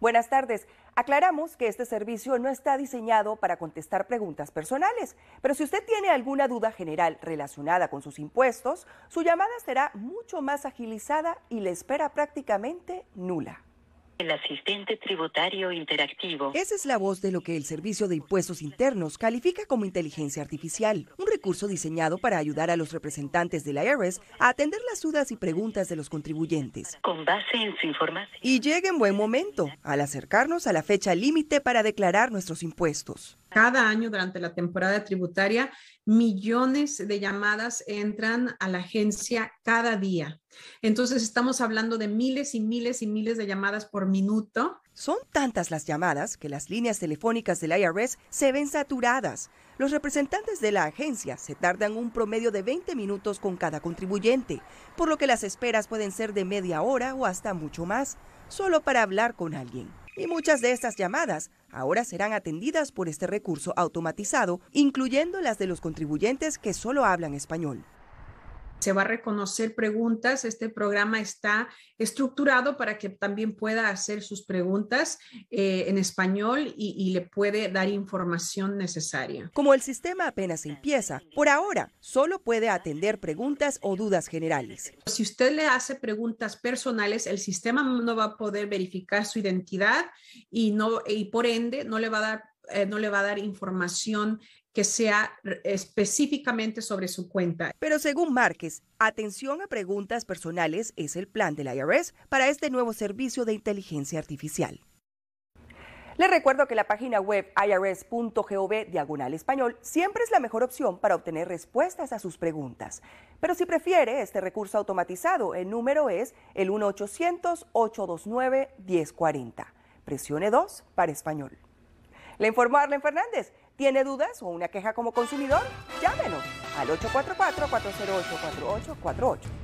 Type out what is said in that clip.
Buenas tardes. Aclaramos que este servicio no está diseñado para contestar preguntas personales, pero si usted tiene alguna duda general relacionada con sus impuestos, su llamada será mucho más agilizada y le espera prácticamente nula. El asistente tributario interactivo. Esa es la voz de lo que el Servicio de Impuestos Internos califica como inteligencia artificial, un recurso diseñado para ayudar a los representantes del IRS a atender las dudas y preguntas de los contribuyentes. Con base en su información. Y llega en buen momento, al acercarnos a la fecha límite para declarar nuestros impuestos. Cada año durante la temporada tributaria, millones de llamadas entran a la agencia cada día. Entonces estamos hablando de miles y miles y miles de llamadas por minuto. Son tantas las llamadas que las líneas telefónicas del IRS se ven saturadas. Los representantes de la agencia se tardan un promedio de 20 minutos con cada contribuyente, por lo que las esperas pueden ser de media hora o hasta mucho más, solo para hablar con alguien. Y muchas de estas llamadas ahora serán atendidas por este recurso automatizado, incluyendo las de los contribuyentes que solo hablan español se va a reconocer preguntas. Este programa está estructurado para que también pueda hacer sus preguntas eh, en español y, y, le puede dar información necesaria. Como el sistema apenas empieza, por ahora solo puede atender preguntas o dudas generales. Si usted le hace preguntas personales, el sistema no va a poder verificar su identidad y, no, y por ende no le va a dar eh, no le va a dar información que sea específicamente sobre su cuenta. Pero según Márquez, atención a preguntas personales es el plan del IRS para este nuevo servicio de inteligencia artificial. Le recuerdo que la página web irs.gov diagonal español siempre es la mejor opción para obtener respuestas a sus preguntas. Pero si prefiere este recurso automatizado, el número es el 1-800-829-1040. Presione 2 para español. Le informó Arlen Fernández. ¿Tiene dudas o una queja como consumidor? Llámenos al 844-408-4848.